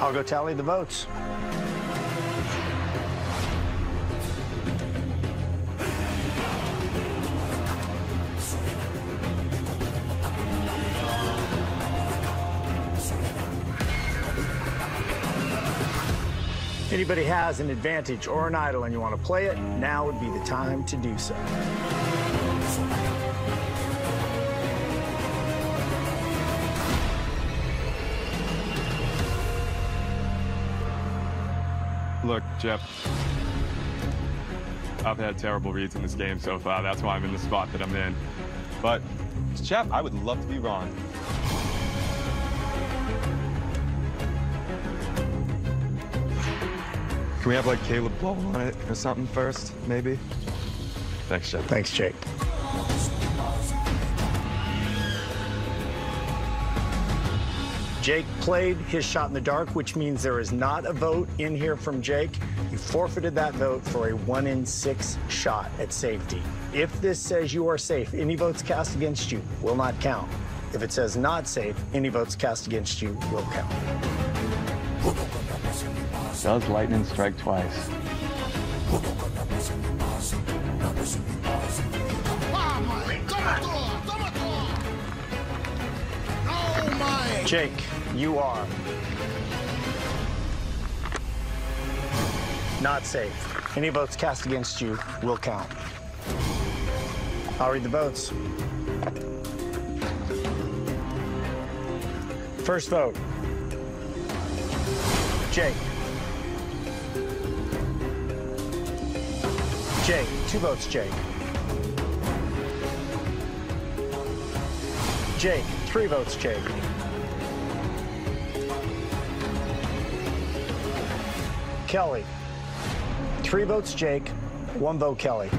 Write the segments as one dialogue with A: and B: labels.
A: I'll go tally the votes. Anybody has an advantage or an idol and you want to play it, now would be the time to do so.
B: Look, Jeff, I've had terrible reads in this game so far. That's why I'm in the spot that I'm in. But, Jeff, I would love to be wrong. Can we have like Caleb blow on it or something first, maybe? Thanks, Jeff.
A: Thanks, Jake. Jake played his shot in the dark, which means there is not a vote in here from Jake. You forfeited that vote for a one in six shot at safety. If this says you are safe, any votes cast against you will not count. If it says not safe, any votes cast against you will count.
C: Does lightning strike twice?
A: Oh Jake, you are not safe. Any votes cast against you will count. I'll read the votes. First vote. Jake. Jake. Two votes, Jake. Jake. Three votes, Jake. Kellie. Three votes, Jake. One vote, Kellie.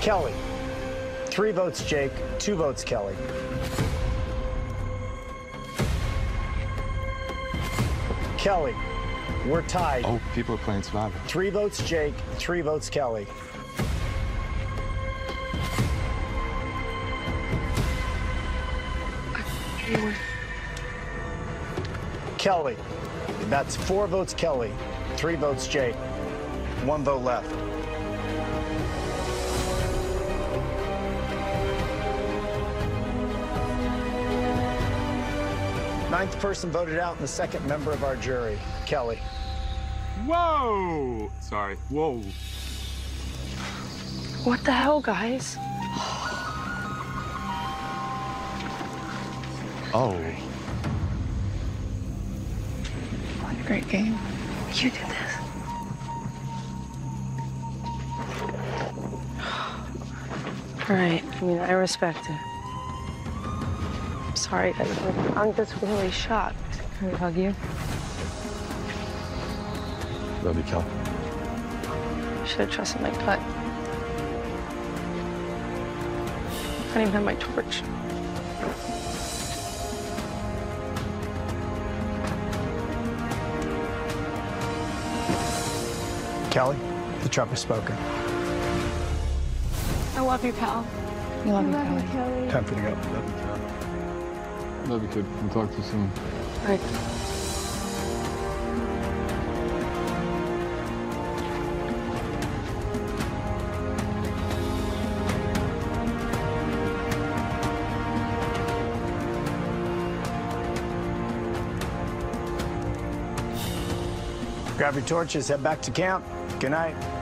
A: Kellie. Three votes, Jake. Two votes, Kellie. Kellie. We're tied.
B: Oh, people are playing Survivor.
A: Three votes, Jake. Three votes, Kellie. Kellie. That's four votes, Kellie. Three votes, Jake. One vote left. Ninth person voted out and the second member of our jury, Kellie.
B: Whoa! Sorry. Whoa.
D: What the hell, guys?
B: Oh.
D: What a great game. You did this. Right. I mean, I respect it. I'm sorry, guys. Like, I'm just really shocked. Can we hug you?
B: Love you, Kel.
D: Should have trusted my gut. I don't even have my torch.
A: Kellie, the Trump has spoken.
D: I love you, pal. I love you, Kellie.
A: Time for you to go.
B: Love you, kid. We'll talk to you soon.
D: All right.
A: Grab your torches, head back to camp. Good night.